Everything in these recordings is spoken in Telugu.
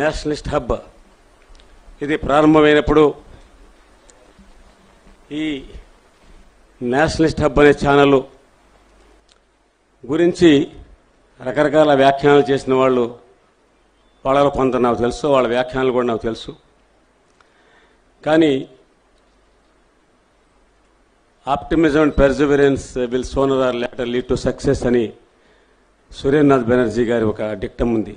Nationalist hub. ఇది ప్రారంభమైనప్పుడు ఈ నేషనలిస్ట్ హబ్ అనే ఛానల్ గురించి రకరకాల వ్యాఖ్యానాలు చేసిన వాళ్ళు వాళ్ళలో కొంత నాకు తెలుసు వాళ్ళ వ్యాఖ్యానాలు కూడా నాకు తెలుసు. కానీ optimism and perseverance will sooner or later lead to success అని సూర్యనాథ్ బెనర్జీ గారి ఒక డిక్టం ఉంది.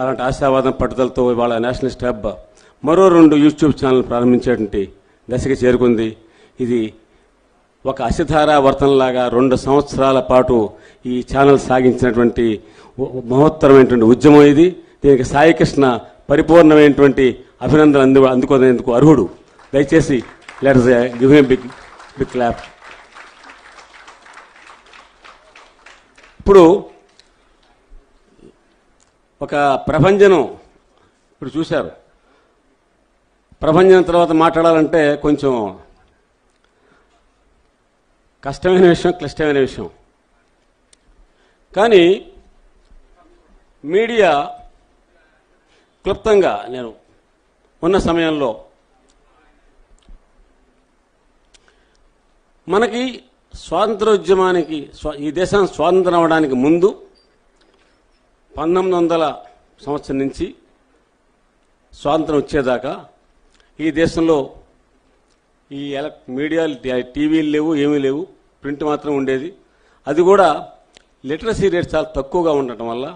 అలాంటి ఆశావాదం పట్టుదలతో ఇవాళ నేషనలిస్ట్ హబ్ మరో రెండు యూట్యూబ్ ఛానల్ ప్రారంభించేటువంటి దశకి చేరుకుంది. ఇది ఒక అసిధారావర్తనలాగా రెండు సంవత్సరాల పాటు ఈ ఛానల్ సాగించినటువంటి మహోత్తరమైనటువంటి ఉద్యమం ఇది. దీనికి సాయికృష్ణ పరిపూర్ణమైనటువంటి అభినందన అందు అందుకునేందుకు అర్హుడు. దయచేసి let's give him big big clap ఇప్పుడు ఒక ప్రభంజనం. ఇప్పుడు చూశారు. ప్రభంజనం తర్వాత మాట్లాడాలంటే కొంచెం కష్టమైన విషయం క్లిష్టమైన విషయం. కానీ మీడియా క్లుప్తంగా నేను ఉన్న సమయంలో మనకి స్వాతంత్రోద్యమానికి స్వా- ఈ దేశం స్వాతంత్రం అవడానికి ముందు పంతొమ్మిది వందల సంవత్సరం నుంచి స్వాతంత్రం వచ్చేదాకా ఈ దేశంలో ఈ ఎలక్ మీడియా టీవీలు లేవు ఏమీ లేవు ప్రింట్ మాత్రం ఉండేది. అది కూడా లిటరసీ రేట్ చాలా తక్కువగా ఉండటం వల్ల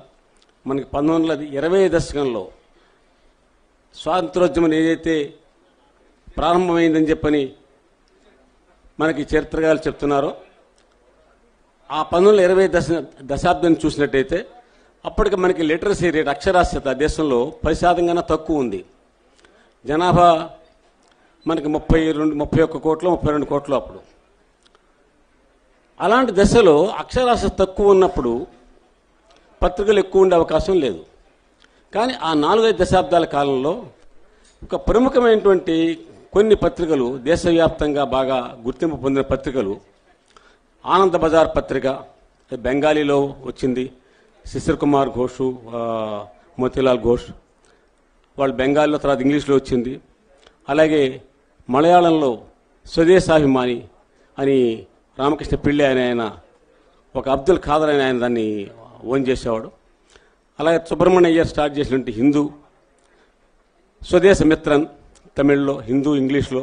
మనకి పంతొమ్మిది వందల ఇరవై దశకంలో స్వాతంత్రోద్యమం ఏదైతే ప్రారంభమైందని చెప్పని మనకి చరిత్రకారులు చెప్తున్నారో. ఆ పంతొమ్మిది ఇరవై దశ దశాబ్దం చూసినట్టయితే అప్పటికి మనకి లిటరసీ రేట్ అక్షరాస్యత దేశంలో పది శాతం కన్నా తక్కువ ఉంది. జనాభా మనకి ముప్పై రెండు ముప్పై ఒక్క కోట్లు ముప్పై రెండు కోట్లు అప్పుడు. అలాంటి దశలో అక్షరాస్యత తక్కువ ఉన్నప్పుడు పత్రికలు ఎక్కువ ఉండే అవకాశం లేదు. కానీ ఆ నాలుగైదు దశాబ్దాల కాలంలో ఒక ప్రముఖమైనటువంటి కొన్ని పత్రికలు దేశవ్యాప్తంగా బాగా గుర్తింపు పొందిన పత్రికలు ఆనంద బజార్ పత్రిక బెంగాలీలో వచ్చింది శిశిర్ కుమార్ ఘోష్ మోతిలాల్ మోతీలాల్ ఘోష్ వాళ్ళు బెంగాల్లో తర్వాత ఇంగ్లీష్లో వచ్చింది. అలాగే మలయాళంలో స్వదేశాభిమాని అని రామకృష్ణ పిళ్ళి అనే ఆయన ఒక అబ్దుల్ ఖాదర్ అనే ఆయన దాన్ని ఓన్ చేసేవాడు. అలాగే సుబ్రహ్మణ్య అయ్యర్ స్టార్ట్ చేసినటువంటి హిందూ స్వదేశ మిత్రన్ తమిళ్ళో హిందూ ఇంగ్లీష్లో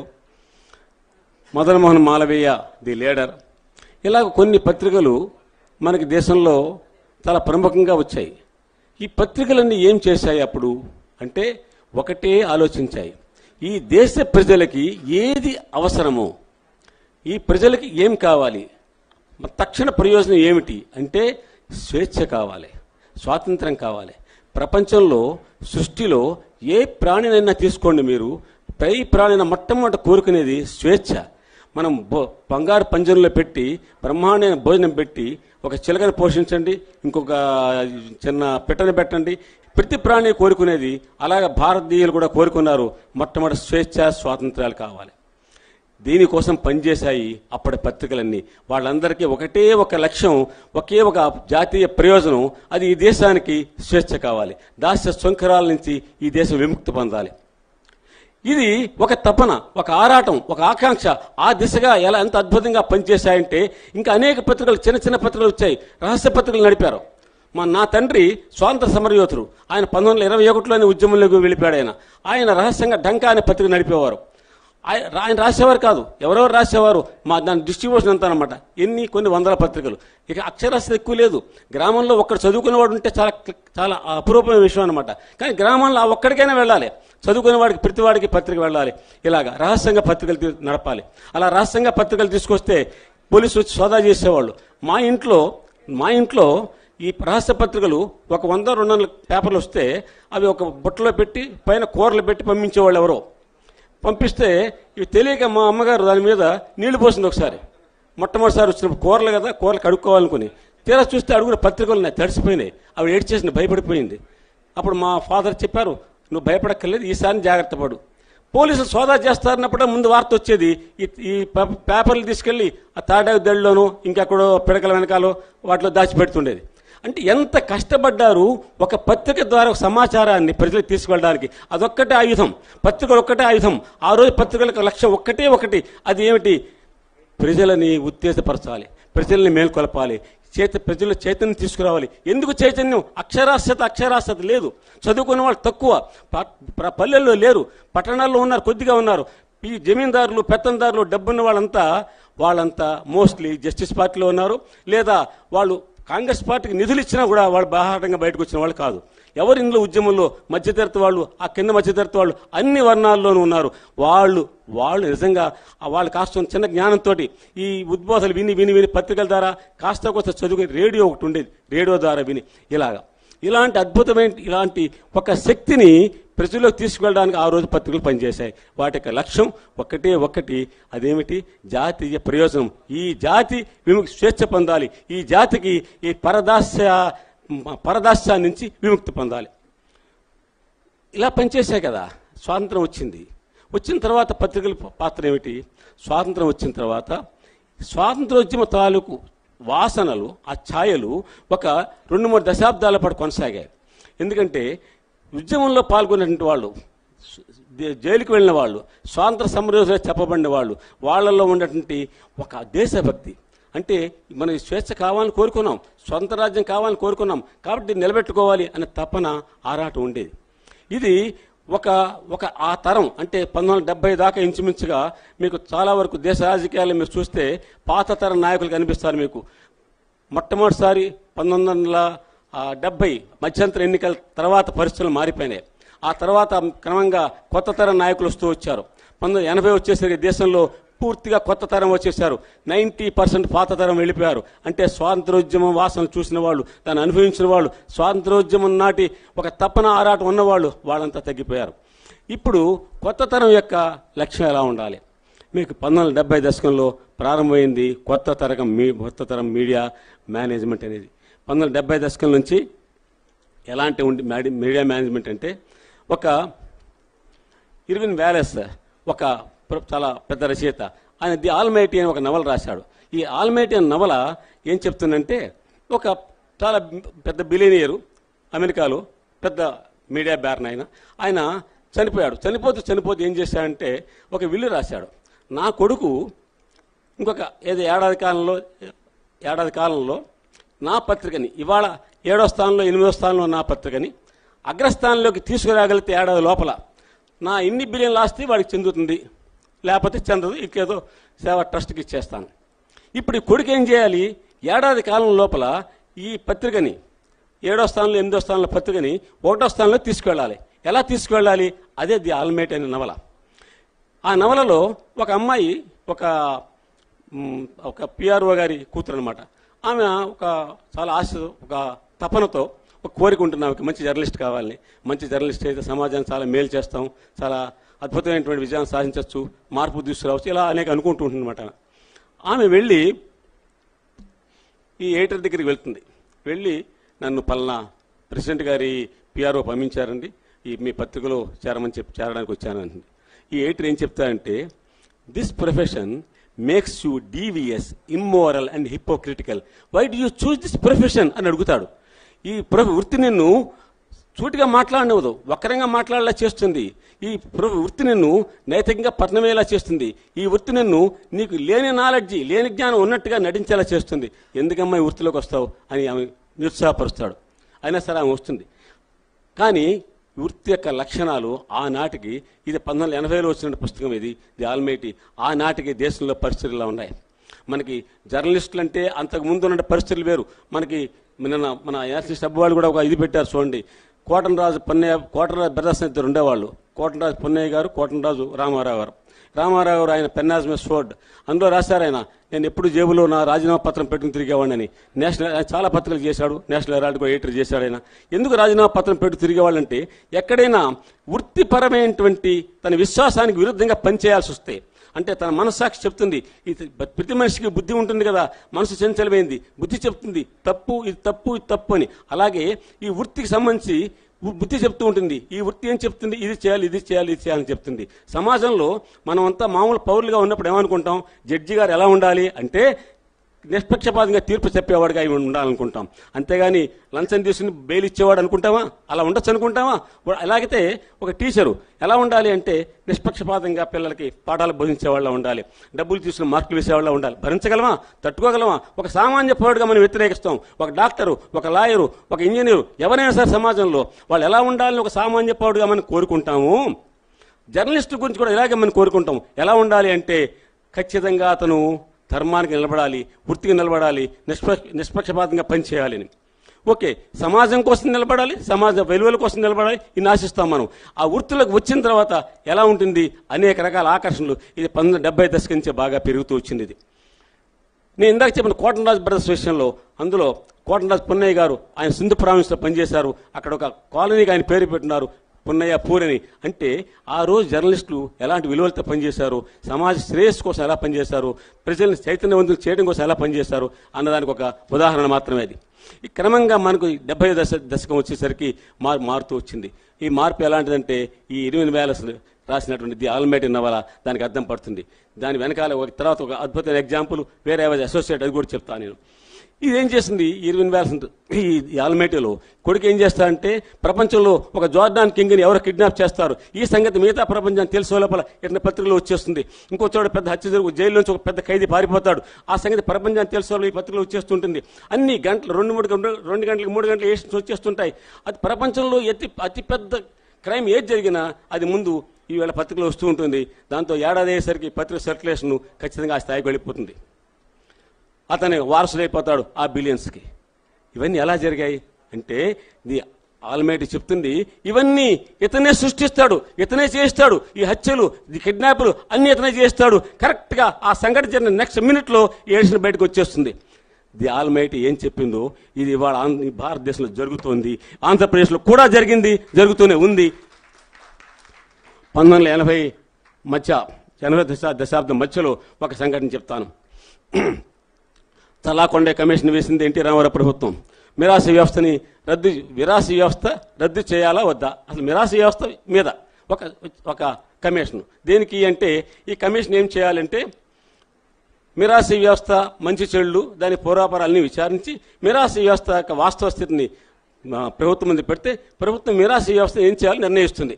మదన్ మోహన్ మాలవీయ ది లీడర్. ఇలాగ కొన్ని పత్రికలు మనకి దేశంలో చాలా ప్రముఖంగా వచ్చాయి. ఈ పత్రికలన్నీ ఏం చేశాయి అప్పుడు? అంటే ఒకటే ఆలోచించాయి. ఈ దేశ ప్రజలకి ఏది అవసరమో ఈ ప్రజలకి ఏం కావాలి తక్షణ ప్రయోజనం ఏమిటి అంటే స్వేచ్ఛ కావాలి స్వాతంత్రం కావాలి. ప్రపంచంలో సృష్టిలో ఏ ప్రాణినైనా తీసుకోండి మీరు. పై ప్రాణిన మొట్టమొదటి కోరుకునేది స్వేచ్ఛ. మనం బొ- బంగారు పంజరంలో పెట్టి బ్రహ్మాండమైన భోజనం పెట్టి ఒక చిలకని పోషించండి ఇంకొక చిన్న పిట్టని పెట్టండి. ప్రతి ప్రాణి కోరుకునేది అలాగే భారతీయులు కూడా కోరుకున్నారు మొట్టమొదటి స్వేచ్ఛ స్వాతంత్రాలు కావాలి. దీనికోసం పనిచేశాయి అప్పటి పత్రికలన్నీ. వాళ్ళందరికీ ఒకటే ఒక లక్ష్యం ఒకే ఒక జాతీయ ప్రయోజనం అది ఈ దేశానికి స్వేచ్ఛ కావాలి. దాస్య శృంఖరాల నుంచి ఈ దేశం విముక్తి పొందాలి. ఇది ఒక తపన ఒక ఆరాటం ఒక ఆకాంక్ష. ఆ దిశగా ఎలా ఎంత అద్భుతంగా పనిచేశాయంటే ఇంకా అనేక పత్రికలు చిన్న చిన్న పత్రికలు వచ్చాయి. రహస్య పత్రికలు నడిపారు. మా నా తండ్రి స్వాతంత్ర సమరయోధుడు. ఆయన పంతొమ్మిది వందల ఇరవై ఒకటిలోనే ఉద్యమంలోకి వెళ్ళిపోయాడు ఆయన. ఆయన రహస్యంగా డంకా అనే పత్రిక నడిపేవారు. ఆయన రాసేవారు కాదు. ఎవరెవరు రాసేవారు? మా దాని డిస్ట్రిబ్యూషన్ అంతా అనమాట ఎన్ని కొన్ని వందల పత్రికలు. ఇక అక్షరాస్యత ఎక్కువ లేదు. గ్రామంలో ఒక్కడు చదువుకునేవాడు ఉంటే చాలా చాలా అపురూపమైన విషయం అనమాట కానీ గ్రామంలో ఆ ఒక్కడికైనా వెళ్ళాలి. చదువుకునే వాడికి పత్రిక వెళ్ళాలి. ఇలాగా రహస్యంగా పత్రికలు నడపాలి. అలా రహస్యంగా పత్రికలు తీసుకొస్తే పోలీసులు వచ్చి సోదా చేసేవాళ్ళు. మా ఇంట్లో మా ఇంట్లో ఈ రహస్య పత్రికలు ఒక వంద రెండు వందల పేపర్లు వస్తే అవి ఒక బుట్టలో పెట్టి పైన కూరలు పెట్టి పంపించేవాళ్ళు ఎవరో. పంపిస్తే ఇవి తెలియక మా అమ్మగారు దాని మీద నీళ్ళు పోసింది ఒకసారి. మొట్టమొదటిసారి వచ్చినప్పుడు కూరలు కదా కూరలు కడుక్కోవాలనుకుని. తీరా చూస్తే అడుగున పత్రికలు ఉన్నాయి తడిసిపోయినాయి. అవి ఏడ్చేసింది భయపడిపోయింది. అప్పుడు మా ఫాదర్ చెప్పారు నువ్వు భయపడక్కర్లేదు ఈసారి జాగ్రత్త పడు. పోలీసులు సోదా చేస్తారన్నప్పుడే ముందు వార్త వచ్చేది ఈ ఈ పే- పేపర్లు తీసుకెళ్ళి ఆ తాడా దడిలోనూ ఇంకెక్కడో పిడకల వెనకాలో వాటిలో దాచిపెడుతుండేది. అంటే ఎంత కష్టపడ్డారు ఒక పత్రిక ద్వారా ఒక సమాచారాన్ని ప్రజలకు తీసుకెళ్ళడానికి అదొక్కటే ఆయుధం. పత్రికలు ఒక్కటే ఆయుధం. ఆ రోజు పత్రికలకు లక్ష్యం ఒక్కటే ఒకటి. అది ఏమిటి? ప్రజలని ఉత్తేజపరచాలి. ప్రజల్ని మేల్కొలపాలి. చేత ప్రజలు చైతన్యం తీసుకురావాలి. ఎందుకు చైతన్యం? అక్షరాస్యత అక్షరాస్యత లేదు. చదువుకున్న వాళ్ళు తక్కువ. ప- పల్లెల్లో లేరు. పట్టణాల్లో ఉన్నారు కొద్దిగా ఉన్నారు. ఈ జమీందారులు పెత్తందారులు డబ్బున్న వాళ్ళంతా వాళ్ళంతా మోస్ట్లీ జస్టిస్ పార్టీలో ఉన్నారు. లేదా వాళ్ళు కాంగ్రెస్ పార్టీకి నిధులు ఇచ్చినా కూడా వాళ్ళు బాహాటంగా బయటకు వచ్చిన వాళ్ళు కాదు. ఎవరు ఇందులో ఉద్యమంలో మధ్యతరగతి వాళ్ళు ఆ కింద మధ్యతరగతి వాళ్ళు అన్ని వర్ణాల్లోనూ ఉన్నారు. వాళ్ళు వాళ్ళు నిజంగా వాళ్ళు కాస్త చిన్న జ్ఞానంతో ఈ ఉద్బోధలు విని విని విని పత్రికల ద్వారా కాస్త కొంత చదువుకుని రేడియో ఒకటి ఉండేది. రేడియో ద్వారా విని. ఇలాగా. ఇలాంటి అద్భుతమైన ఇలాంటి ఒక శక్తిని ప్రజల్లోకి తీసుకువెళ్ళడానికి ఆ రోజు పత్రికలు పనిచేశాయి. వాటి యొక్క లక్ష్యం ఒక్కటే ఒక్కటి అదేమిటి? జాతీయ ప్రయోజనం. ఈ జాతి విముక్తి స్వేచ్ఛ పొందాలి. ఈ జాతికి ఈ పరదాస్య పరదాస్య నుంచి విముక్తి పొందాలి. ఇలా పనిచేశాయి కదా. స్వాతంత్రం వచ్చింది. వచ్చిన తర్వాత పత్రికల పాత్ర ఏమిటి? స్వాతంత్రం వచ్చిన తర్వాత స్వాతంత్రోద్యమ తాలూకు వాసనలు ఆ ఛాయలు ఒక రెండు మూడు దశాబ్దాల పాటు కొనసాగాయి. ఎందుకంటే ఉద్యమంలో పాల్గొనేటువంటి వాళ్ళు జైలుకు వెళ్ళిన వాళ్ళు స్వాతంత్ర సమరోజులో చెప్పబడిన వాళ్ళు వాళ్ళల్లో ఉన్నటువంటి ఒక దేశభక్తి. అంటే మనం స్వేచ్ఛ కావాలని కోరుకున్నాం స్వంత రాజ్యం కావాలని కోరుకున్నాం కాబట్టి నిలబెట్టుకోవాలి అనే తపన ఆరాటం ఉండేది. ఇది ఒక ఒక ఆ తరం అంటే పంతొమ్మిది వందల డెబ్బై దాకా ఇంచుమించుగా మీకు చాలా వరకు దేశ రాజకీయాలు మీరు చూస్తే పాత తరం నాయకులు కనిపిస్తారు మీకు. మొట్టమొదటిసారి పంతొమ్మిది వందల డెబ్బై మధ్యంతర ఎన్నికల తర్వాత పరిస్థితులు మారిపోయినాయి. ఆ తర్వాత క్రమంగా కొత్త తరం నాయకులు వస్తూ వచ్చారు. పంతొమ్మిది వందల ఎనభై వచ్చేసరికి దేశంలో పూర్తిగా కొత్త తరం వచ్చేసారు నైంటీ పర్సెంట్ పాత తరం వెళ్ళిపోయారు. అంటే స్వాతంత్రోద్యమం వాసన చూసిన వాళ్ళు దాన్ని అనుభవించిన వాళ్ళు స్వాతంత్రోద్యమం నాటి ఒక తపన ఆరాటం ఉన్నవాళ్ళు వాళ్ళంతా తగ్గిపోయారు. ఇప్పుడు కొత్త తరం యొక్క లక్ష్యం ఎలా ఉండాలి? మీకు పంతొమ్మిది డెబ్బై దశకంలో ప్రారంభమైంది కొత్త తరగం మీ కొత్త తరం మీడియా మేనేజ్మెంట్ అనేది. వందల డెబ్బై దశకం నుంచి ఎలాంటి ఉండి మీడియా మేనేజ్మెంట్ అంటే ఒక ఇర్విన్ వ్యాలెస్ ఒక చాలా పెద్ద రచయిత. ఆయన ది ఆల్మైటీ అని ఒక నవల రాశాడు. ఈ ఆల్మైటీ అనే నవల ఏం చెప్తుందంటే ఒక చాలా పెద్ద బిలీనియరు అమెరికాలో పెద్ద మీడియా బ్యారన్ ఆయన. ఆయన చనిపోయాడు. చనిపోతూ చనిపోతూ ఏం చేశాడంటే ఒక విల్లు రాశాడు. నా కొడుకు ఇంకొక ఏదో ఏడాది కాలంలో ఏడాది కాలంలో నా పత్రికని ఇవాళ ఏడో స్థానంలో ఎనిమిదో స్థానంలో నా పత్రికని అగ్రస్థానంలోకి తీసుకురాగలిగితే ఏడాది లోపల నా ఇన్ని బిలియన్ ఆస్తి వాడికి చెందుతుంది. లేకపోతే చెందదు ఇంకేదో సేవా ట్రస్ట్కి ఇచ్చేస్తాను. ఇప్పుడు ఈ కొడుకు ఏం చేయాలి? ఏడాది కాలం లోపల ఈ పత్రికని ఏడో స్థానంలో ఎనిమిదో స్థానంలో పత్రికని ఒకటో స్థానంలో తీసుకువెళ్ళాలి. ఎలా తీసుకువెళ్ళాలి? అదే ది ఆల్మేట్ అనే నవల. ఆ నవలలో ఒక అమ్మాయి ఒక ఒక పిఆర్ఓ గారి కూతురు అనమాట ఆమె ఒక చాలా ఆశ ఒక తపనతో ఒక కోరిక ఉంటుంది ఆమెకి. మంచి జర్నలిస్ట్ కావాలని. మంచి జర్నలిస్ట్ అయితే సమాజాన్ని చాలా మేలు చేస్తాం. చాలా అద్భుతమైనటువంటి విజయాన్ని సాధించవచ్చు మార్పు తీసుకురావచ్చు ఇలా అనేక అనుకుంటూ ఉంటుంది అనమాట ఆమె వెళ్ళి ఈ ఎడిటర్ దగ్గరికి వెళ్తుంది. వెళ్ళి నన్ను పలానా ప్రెసిడెంట్ గారి పిఆర్ఓ పంపించారండి. ఈ మీ పత్రికలో చేరమని చెప్పి చేరడానికి వచ్చాను ఈ ఎడిటర్ ఏం చెప్తారంటే this profession makes you devious immoral and hypocritical why do you choose this profession అని అడుగుతాడు. ఈ వృత్తి నిన్ను సూటిగా మాట్లాడనివ్వదు వక్రంగా మాట్లాడేలా చేస్తుంది. ఈ వృత్తి నిన్ను నైతికంగా పతనమయ్యేలా చేస్తుంది. ఈ వృత్తి నిన్ను నీకు లేని నాలెడ్జి లేని జ్ఞానం ఉన్నట్టుగా నటించేలా చేస్తుంది. ఎందుకమ్మా ఈ వృత్తిలోకి వస్తావు? అని ఆమె నిరుత్సాహపరుస్తాడు. అయినా సరే ఆమె వస్తుంది. కానీ వృత్తి యొక్క లక్షణాలు ఆనాటికి ఇది పంతొమ్మిది వందల ఎనభైలో వచ్చిన పుస్తకం ఇది ది ఆల్మేటి ఆనాటికి దేశంలో పరిస్థితులు ఇలా ఉన్నాయి. మనకి జర్నలిస్టులు అంటే అంతకు ముందు ఉన్న పరిస్థితులు వేరు. మనకి నిన్న మన యాసి సబ్బు వాళ్ళు కూడా ఒక ఇది పెట్టారు చూడండి. కోటనరాజు పొన్నయ్య కోటనరాజు బ్రదర్స్ ఇద్దరు ఉండేవాళ్ళు. కోటనరాజు పొన్నయ్య గారు కోటనరాజు రామారావు గారు. రామారావు ఆయన పెన్నాజ్ స్వర్డ్ అందులో రాశారు ఆయన నేను ఎప్పుడు జేబులో నా రాజీనామా పత్రం పెట్టుకుని తిరిగేవాడిని నేషనల్ చాలా పత్రికలు చేశాడు నేషనల్ హెరాల్డ్ కూడా ఎడిటర్ చేశాడు ఆయన. ఎందుకు రాజీనామా పత్రం పెట్టు తిరిగేవాళ్ళంటే ఎక్కడైనా వృత్తిపరమైనటువంటి తన విశ్వాసానికి విరుద్ధంగా పనిచేయాల్సి వస్తే. అంటే తన మనస్సాక్షి చెప్తుంది ఇది ప్రతి మనిషికి బుద్ధి ఉంటుంది కదా మనసు చంచలమైంది బుద్ధి చెప్తుంది తప్పు ఇది తప్పు ఇది తప్పు అని. అలాగే ఈ వృత్తికి సంబంధించి బుద్ధి చెప్తూ ఉంటుంది. ఈ వృత్తి ఏం చెప్తుంది? ఇది చేయాలి ఇది చేయాలి ఇది చేయాలని చెప్తుంది. సమాజంలో మనం అంతా మామూలు పౌరులుగా ఉన్నప్పుడు ఏమనుకుంటాం? జడ్జి గారు ఎలా ఉండాలి? అంటే నిష్పక్షపాతంగా తీర్పు చెప్పేవాడుగా ఉండాలనుకుంటాం. అంతేగాని లంచం తీసుకుని బెయిల్ ఇచ్చేవాడు అనుకుంటామా అలా ఉండొచ్చు అనుకుంటామా వా- అలాగైతే ఒక టీచరు ఎలా ఉండాలి అంటే నిష్పక్షపాతంగా పిల్లలకి పాఠాలు బోధించేవాళ్ళ ఉండాలి. డబ్బులు తీసుకుని మార్కులు వేసేవాళ్ళ ఉండాలి. భరించగలమా? తట్టుకోగలమా? ఒక సామాన్య పౌరుడుగా మనం వ్యతిరేకిస్తాం. ఒక డాక్టరు ఒక లాయరు ఒక ఇంజనీరు ఎవరైనా సరే సమాజంలో వాళ్ళు ఎలా ఉండాలని ఒక సామాన్య పౌరుడుగా మనం కోరుకుంటాము? జర్నలిస్ట్ గురించి కూడా ఇలాగే మనం కోరుకుంటాం. ఎలా ఉండాలి అంటే ఖచ్చితంగా అతను ధర్మానికి నిలబడాలి వృత్తికి నిలబడాలి నిష్పక్ష నిష్పక్షపాతంగా పనిచేయాలని ఓకే సమాజం కోసం నిలబడాలి సమాజ విలువల కోసం నిలబడాలి ఇన్ని ఆశిస్తాం మనం. ఆ వృత్తులకు వచ్చిన తర్వాత ఎలా ఉంటుంది? అనేక రకాల ఆకర్షణలు ఇది పంతొమ్మిది డెబ్బై దశకం నుంచే బాగా పెరుగుతూ వచ్చింది ఇది. నేను ఇందాక చెప్పిన కోటనరాజు బ్రదర్స్ విషయంలో అందులో కోటనరాజు పున్నయ్య గారు ఆయన సింధు ప్రావిన్స్లో పనిచేశారు. అక్కడ ఒక కాలనీకి ఆయన పేరు పెట్టినారు పున్నయ్య పూరని అంటే ఆ రోజు జర్నలిస్టులు ఎలాంటి విలువలతో పనిచేశారు? సమాజ శ్రేయస్సు కోసం ఎలా పనిచేశారు? ప్రజల్ని చైతన్యవంతులు చేయడం కోసం ఎలా పనిచేశారు? అన్నదానికి ఒక ఉదాహరణ మాత్రమే అది. ఈ క్రమంగా మనకు డెబ్బై దశ దశకం వచ్చేసరికి మార్ మారుతూ వచ్చింది. ఈ మార్పు ఎలాంటిదంటే ఈ ఇరవై వేల రాసినటువంటి ది ఆల్మేటి నవల దానికి అర్థం పడుతుంది. దాని వెనకాల ఒక తర్వాత ఒక అద్భుతమైన ఎగ్జాంపుల్ వేరే అసోసియేట్ అది కూడా చెప్తాను నేను. ఇదేం చేసింది? ఇర్విన్ వ్యాల్సన్ ఈ ఆల్మేటిలో కొడుకు ఏం చేస్తాడంటే ప్రపంచంలో ఒక జోర్డాన్ కింగ్ని ఎవరు కిడ్నాప్ చేస్తారు? ఈ సంగతి మిగతా ప్రపంచాన్ని తెలిసే లోపల ఇతని పత్రికలో వచ్చేస్తుంది. ఇంకో చోట పెద్ద హత్య జరుగు జైల్లోంచి ఒక పెద్ద ఖైదీ పారిపోతాడు. ఆ సంగతి ప్రపంచాన్ని తెలిసే ఈ పత్రికలో వచ్చేస్తుంటుంది. అన్ని గంటలు రెండు మూడు గంటలు రెండు గంటలకు మూడు గంటలు వేసి వచ్చేస్తుంటాయి. అది ప్రపంచంలో అతి అతిపెద్ద క్రైమ్ ఏది జరిగినా అది ముందు ఈవేళ పత్రికలో వస్తూ ఉంటుంది. దాంతో ఏడాది అయ్యేసరికి పత్రిక సర్క్యులేషన్ ఖచ్చితంగా ఆ స్థాయికి వెళ్ళిపోతుంది. అతని వారసుడైపోతాడు ఆ బిలియన్స్కి. ఇవన్నీ ఎలా జరిగాయి? అంటే ది ఆల్మేటి చెప్తుంది ఇవన్నీ ఇతనే సృష్టిస్తాడు ఇతనే చేస్తాడు ఈ హత్యలు ఈ కిడ్నాపులు అన్ని ఇతనే చేస్తాడు కరెక్ట్గా ఆ సంఘటన జరిగిన నెక్స్ట్ మినిట్లో ఏడిసిన బయటకు వచ్చేస్తుంది. ది ఆల్మైటీ ఏం చెప్పిందో ఇది ఇవాళ ఆంధ్ర- ఈ భారతదేశంలో జరుగుతోంది ఆంధ్రప్రదేశ్లో కూడా జరిగింది జరుగుతూనే ఉంది. పంతొమ్మిది వందల ఎనభై మధ్య ఎనభై దశ దశాబ్దం మధ్యలో ఒక సంఘటన చెప్తాను. తలాకొండే కమిషన్ వేసింది ఎన్టీ రామారావు ప్రభుత్వం. మిరాసి వ్యవస్థని రద్దు మిరాసి వ్యవస్థ రద్దు చేయాలా వద్దా? అసలు మిరాసి వ్యవస్థ మీద ఒక ఒక కమిషన్. దేనికి అంటే ఈ కమిషన్ ఏం చేయాలంటే మిరాసి వ్యవస్థ మంచి చెడులు దాని పూర్వాపరాలని విచారించి మిరాసి వ్యవస్థ యొక్క వాస్తవ స్థితిని ప్రభుత్వం ముందు పెడితే ప్రభుత్వం మిరాసి వ్యవస్థ ఏం చేయాలని నిర్ణయిస్తుంది.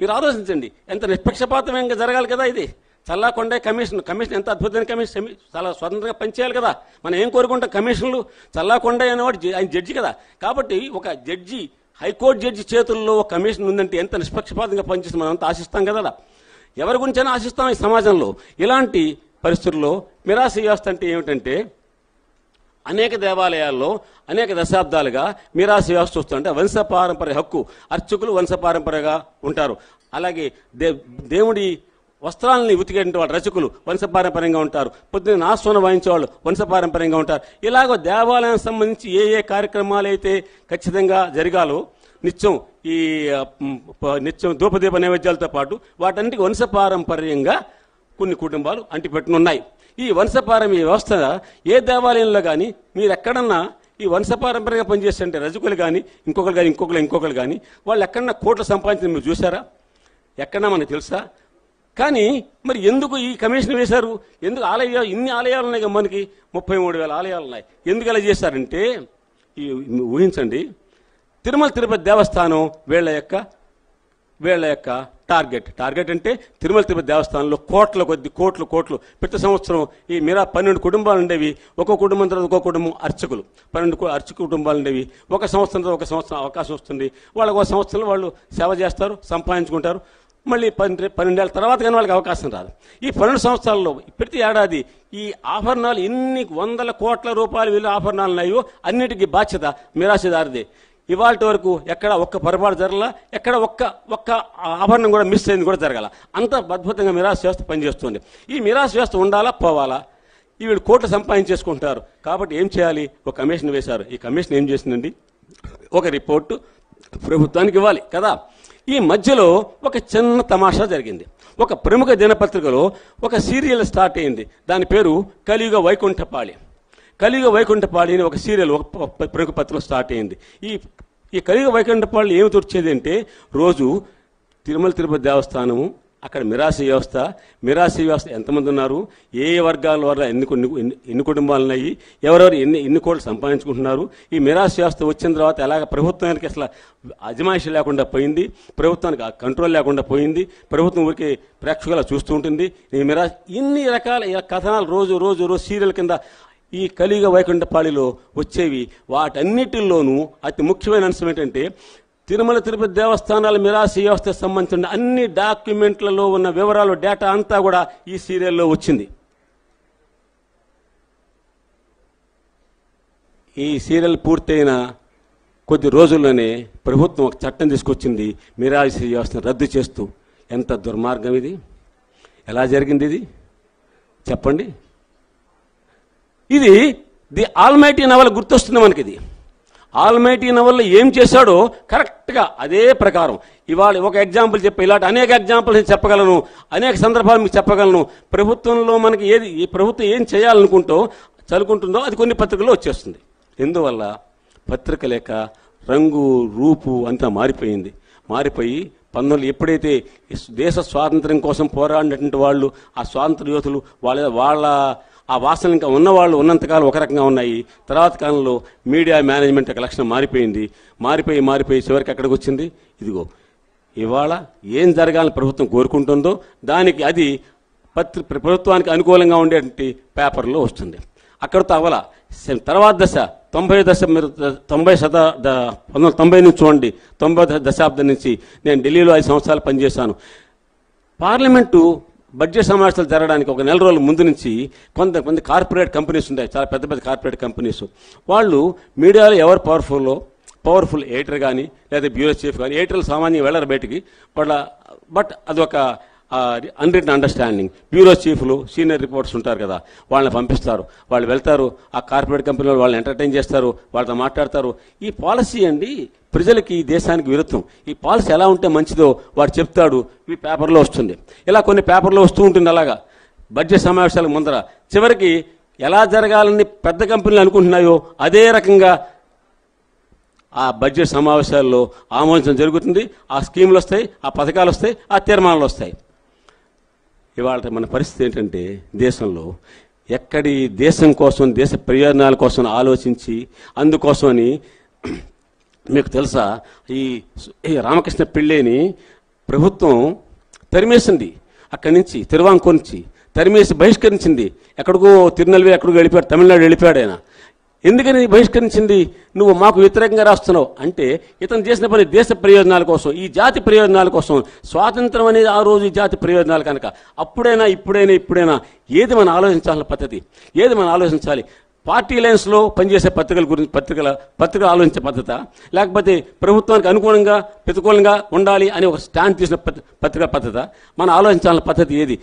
మీరు ఆలోచించండి. ఎంత నిష్పక్షపాతంగా జరగాలి కదా ఇది. చల్లాకొండే కమిషన్ కమిషన్ ఎంత అద్భుతమైన కమిషన్ చాలా స్వతంత్రంగా పనిచేయాలి కదా. మనం ఏం కోరుకుంటాం? కమిషన్లు చల్లాకొండే అనేవాడు ఆయన జడ్జి కదా. కాబట్టి ఒక జడ్జి హైకోర్టు జడ్జి చేతుల్లో ఒక కమిషన్ ఉందంటే ఎంత నిష్పక్షపాతంగా పనిచేస్తుంది మనం అంతా ఆశిస్తాం కదా ఎవరి గురించైనా ఆశిస్తాం ఈ సమాజంలో. ఇలాంటి పరిస్థితుల్లో మిరాసి వ్యవస్థ అంటే ఏమిటంటే అనేక దేవాలయాల్లో అనేక దశాబ్దాలుగా మీరాశ వ్యవస్థ వస్తుంటే వంశపారంపర్య హక్కు. అర్చకులు వంశపారంపర్యగా ఉంటారు. అలాగే దే దేవుడి వస్త్రాలని ఉతికేటువంటి వాళ్ళు రచకులు వంశపారంపర్యంగా ఉంటారు. పొద్దున్న నాస్వన వాయించేవాళ్ళు వంశపారంపర్యంగా ఉంటారు. ఇలాగ దేవాలయానికి సంబంధించి ఏ ఏ కార్యక్రమాలు అయితే ఖచ్చితంగా జరగాలో నిత్యం ఈ ప- నిత్యం ధూపదీప నైవేద్యాలతో పాటు వాటన్నిటికీ వంశపారంపర్యంగా కొన్ని కుటుంబాలు అంటిపెట్టునున్నాయి. ఈ వంశపారమ్య వ్యవస్థ ఏ దేవాలయంలో కానీ మీరు ఎక్కడన్నా ఈ వంశపారంపర్యంగా పనిచేస్తుంటే రజకులు కానీ ఇంకొకరు కానీ ఇంకొకరు ఇంకొకరు కానీ వాళ్ళు ఎక్కడన్నా కోట్లు సంపాదించిన మీరు చూసారా ఎక్కడన్నా మనకు తెలుసా? కానీ మరి ఎందుకు ఈ కమిషన్ వేశారు? ఎందుకు ఆలయాలు ఇన్ని ఆలయాలు ఉన్నాయి కదా మనకి? ముప్పై మూడు వేల ఆలయాలు ఉన్నాయి. ఎందుకు అలా చేశారంటే ఈ ఊహించండి. తిరుమల తిరుపతి దేవస్థానం వీళ్ళ యొక్క వీళ్ళ యొక్క టార్గెట్. టార్గెట్ అంటే తిరుమల తిరుపతి దేవస్థానంలో కోట్ల కొద్ది కోట్లు కోట్లు. ప్రతి సంవత్సరం ఈ మీరా పన్నెండు కుటుంబాలు ఉండేవి. ఒక కుటుంబం తర్వాత ఒక్కో కుటుంబం అర్చకులు. పన్నెండు కు- అర్చక కుటుంబాలు ఉండేవి. ఒక సంవత్సరం తర్వాత ఒక సంవత్సరం అవకాశం వస్తుంది. వాళ్ళకు ఒక సంవత్సరంలో వాళ్ళు సేవ చేస్తారు సంపాదించుకుంటారు. మళ్ళీ పన్నెండు పన్నెండేళ్ళ తర్వాత కానీ వాళ్ళకి అవకాశం రాదు. ఈ పన్నెండు సంవత్సరాల్లో ప్రతి ఏడాది ఈ ఆభరణాలు ఎన్ని వందల కోట్ల రూపాయలు విలువ ఆభరణాలు ఉన్నాయో అన్నిటికీ బాధ్యత మిరాశదారిదే. ఇవాళ వరకు ఎక్కడ ఒక్క పొరపాటు జరగల ఎక్కడ ఒక్క ఒక్క ఆభరణం కూడా మిస్ అయింది కూడా జరగాల. అంత అద్భుతంగా మిరాస్ వ్యవస్థ పనిచేస్తుంది. ఈ మిరాస్ వ్యవస్థ ఉండాలా? పోవాలా? ఈ వీళ్ళు కోట్లు సంపాదించేసుకుంటారు కాబట్టి ఏం చేయాలి? ఒక కమిషన్ వేశారు. ఈ కమిషన్ ఏం చేసిందండి? ఒక రిపోర్టు ప్రభుత్వానికి ఇవ్వాలి కదా. ఈ మధ్యలో ఒక చిన్న తమాషా జరిగింది. ఒక ప్రముఖ దినపత్రికలో ఒక సీరియల్ స్టార్ట్ అయింది. దాని పేరు కలియుగ వైకుంఠపాళి. కలియుగ వైకుంఠపాళి అని ఒక సీరియల్ ఒక ప్రముఖ పత్రికలో స్టార్ట్ అయింది. ఈ ఈ కలియుగ వైకుంఠపాళి ఏమి తొచ్చేది అంటే రోజు తిరుమల తిరుపతి దేవస్థానము అక్కడ మిరాసి వ్యవస్థ మిరాసి వ్యవస్థ ఎంతమంది ఉన్నారు ఏ వర్గాల వల్ల ఎన్ని కొన్ని ఎన్ని- కుటుంబాలు ఉన్నాయి ఎవరెవరు ఎన్ని ఎన్ని కోట్లు సంపాదించుకుంటున్నారు ఈ మిరాసి వ్యవస్థ వచ్చిన తర్వాత ఎలాగ ప్రభుత్వానికి అసలు అజమాయిషి లేకుండా పోయింది ప్రభుత్వానికి కంట్రోల్ లేకుండా పోయింది ప్రభుత్వం ఊరికే ప్రేక్షకుల చూస్తూ ఉంటుంది. ఈ మిరా ఇన్ని రకాల కథనాలు రోజు రోజు రోజు సీరియల్ కింద ఈ కలియుగ వైకుంఠపాళిలో వచ్చేవి. వాటన్నిటిల్లోనూ అతి ముఖ్యమైన అంశం ఏంటంటే తిరుమల తిరుపతి దేవస్థానాల మిరాసి వ్యవస్థకు సంబంధించిన అన్ని డాక్యుమెంట్లలో ఉన్న వివరాలు డేటా అంతా కూడా ఈ సీరియల్లో వచ్చింది. ఈ సీరియల్ పూర్తయిన కొద్ది రోజుల్లోనే ప్రభుత్వం ఒక చట్టం తీసుకొచ్చింది. మిరాసి వ్యవస్థను రద్దు చేస్తూ. ఎంత దుర్మార్గం ఇది? ఎలా జరిగింది ఇది? చెప్పండి. ఇది ది ఆల్మైటీ నవల గుర్తొస్తుంది మనకి ఇది. ఆల్మైటీ వల్ల ఏం చేశాడో కరెక్ట్గా అదే ప్రకారం. ఇవాళ ఒక ఎగ్జాంపుల్ చెప్పి ఇలాంటి అనేక ఎగ్జాంపుల్స్ నేను చెప్పగలను అనేక సందర్భాలు మీకు చెప్పగలను. ప్రభుత్వంలో మనకి ఏది ఈ ప్రభుత్వం ఏం చేయాలనుకుంటో చదువుకుంటుందో అది కొన్ని పత్రికల్లో వచ్చేస్తుంది. ఎందువల్ల? పత్రిక లేక రంగు రూపు అంతా మారిపోయింది. మారిపోయి పంతొమ్మిది ఎప్పుడైతే దేశ స్వాతంత్ర్యం కోసం పోరాడినటువంటి వాళ్ళు ఆ స్వాతంత్ర యోధులు వాళ్ళ వాళ్ళ ఆ వాసన ఇంకా ఉన్నవాళ్ళు ఉన్నంతకాలం ఒక రకంగా ఉన్నాయి. తర్వాత కాలంలో మీడియా మేనేజ్మెంట్ యొక్క లక్షణం మారిపోయింది. మారిపోయి మారిపోయి చివరికి ఎక్కడికి వచ్చింది? ఇదిగో ఇవాళ ఏం జరగాలని ప్రభుత్వం కోరుకుంటుందో దానికి అది పత్రి ప్రభుత్వానికి అనుకూలంగా ఉండేటువంటి పేపర్లో వస్తుంది. అక్కడితో అవల తర్వాత దశ తొంభై దశ మీరు తొంభై శత పంతొమ్మిది వందల తొంభై నుంచి చూడండి. తొంభై దశాబ్దం నుంచి నేను ఢిల్లీలో ఐదు సంవత్సరాలు పనిచేశాను. పార్లమెంటు బడ్జెట్ సమావేశాలు జరగడానికి ఒక నెల రోజుల ముందు నుంచి కొంతమంది కార్పొరేట్ కంపెనీస్ ఉంటాయి చాలా పెద్ద పెద్ద కార్పొరేట్ కంపెనీస్. వాళ్ళు మీడియాలో ఎవరు పవర్ఫుల్లో పవర్ఫుల్ ఎడిటర్ కానీ లేదా బ్యూరో చీఫ్ కానీ ఎడిటర్లు సామాన్యంగా వెళ్ళరు బయటికి. వాళ్ళ బట్ అదొక అన్రిటన్ అండర్స్టాండింగ్ బ్యూరో చీఫ్లు సీనియర్ రిపోర్ట్స్ ఉంటారు కదా వాళ్ళని పంపిస్తారు. వాళ్ళు వెళ్తారు ఆ కార్పొరేట్ కంపెనీలో వాళ్ళని ఎంటర్టైన్ చేస్తారు వాళ్ళతో మాట్లాడతారు. ఈ పాలసీ అండి ప్రజలకి ఈ దేశానికి విరుద్ధం. ఈ పాలసీ ఎలా ఉంటే మంచిదో వాడు చెప్తాడు ఈ పేపర్లో వస్తుంది. ఇలా కొన్ని పేపర్లో వస్తూ ఉంటుంది అలాగా. బడ్జెట్ సమావేశాలకు ముందర. చివరికి ఎలా జరగాలని పెద్ద కంపెనీలు అనుకుంటున్నాయో అదే రకంగా ఆ బడ్జెట్ సమావేశాల్లో ఆమోదించడం జరుగుతుంది. ఆ స్కీములు వస్తాయి ఆ పథకాలు వస్తాయి ఆ తీర్మానాలు వస్తాయి. ఇవాళ మన పరిస్థితి ఏంటంటే దేశంలో ఎక్కడి దేశం కోసం దేశ ప్రయోజనాల కోసం ఆలోచించి అందుకోసమని మీకు తెలుసా ఈ ఈ రామకృష్ణ పిళ్ళేని ప్రభుత్వం తరిమేసింది. అక్కడి నుంచి తిరువాంకూర్ నుంచి తరిమేసి బహిష్కరించింది. ఎక్కడికో తిరునెల్వేలి ఎక్కడికో వెళ్ళిపోయాడు తమిళనాడు వెళ్ళిపోయాడు ఆయన. ఎందుకని బహిష్కరించింది? నువ్వు మాకు వ్యతిరేకంగా రాస్తున్నావు. అంటే ఇతను చేసిన పని దేశ ప్రయోజనాల కోసం ఈ జాతి ప్రయోజనాల కోసం స్వాతంత్రం అనేది ఆ రోజు ఈ జాతి ప్రయోజనాలు కనుక. అప్పుడైనా ఇప్పుడైనా ఇప్పుడైనా ఏది మనం ఆలోచించాల్సిన పద్ధతి? ఏది మనం ఆలోచించాలి? పార్టీ లైన్స్లో పనిచేసే పత్రికల గురించి పత్రికల పత్రికలు ఆలోచించే పద్ధత లేకపోతే ప్రభుత్వానికి అనుగుణంగా ప్రతికూలంగా ఉండాలి అని ఒక స్టాండ్ తీసిన పత్రికల పద్ధత మనం ఆలోచించాల్సిన పద్ధతి ఏది?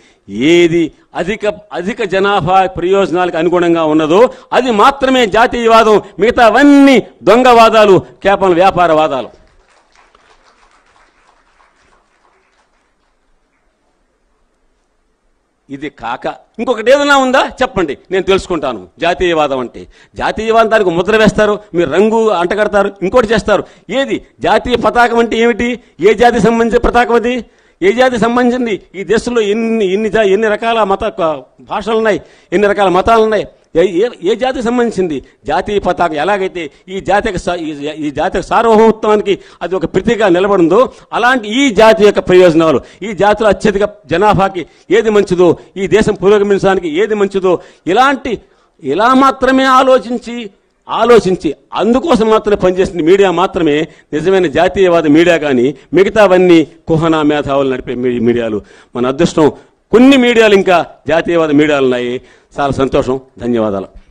ఏది అధిక అధిక జనాభా ప్రయోజనాలకు అనుగుణంగా ఉన్నదో అది మాత్రమే జాతీయవాదం మిగతావన్నీ దొంగవాదాలు కేవలం వ్యాపారవాదాలు. ఇది కాక ఇంకొకటి ఏదైనా ఉందా? చెప్పండి. నేను తెలుసుకుంటాను. జాతీయవాదం అంటే. జాతీయవాదం దానికి ముద్ర వేస్తారు మీరు రంగు అంటగడతారు ఇంకోటి చేస్తారు. ఏది? జాతీయ పతాకం అంటే ఏమిటి? ఏ జాతికి సంబంధించిన పతాకం అది? ఏ జాతికి సంబంధించింది? ఈ దేశంలో ఎన్ని ఎన్ని జా- ఎన్ని రకాల మత భాషలున్నాయి భాషలు ఉన్నాయి ఎన్ని రకాల మతాలు ఉన్నాయి ఏ- ఏ ఏ జాతికి సంబంధించింది? జాతీయ పతాకం ఎలాగైతే ఈ జాతికి ఈ- ఈ జాతికి సార్వభౌమత్వానికి అది ఒక ప్రతిగా నిలబడిందో అలాంటి ఈ జాతి యొక్క ప్రయోజనాలు ఈ జాతిలో అత్యధిక జనాభాకి ఏది మంచిదో ఈ దేశం పురోగమించడానికి ఏది మంచిదో ఇలాంటి ఇలా మాత్రమే ఆలోచించి ఆలోచించి అందుకోసం మాత్రమే పనిచేసిన మీడియా మాత్రమే నిజమైన జాతీయవాద మీడియా కానీ మిగతావన్నీ కుహనా మేధావులు నడిపే మీ- మీడియాలు. మన అదృష్టం కొన్ని మీడియాలు ఇంకా జాతీయవాద మీడియాలు ఉన్నాయి. చాలా సంతోషం. ధన్యవాదాలు.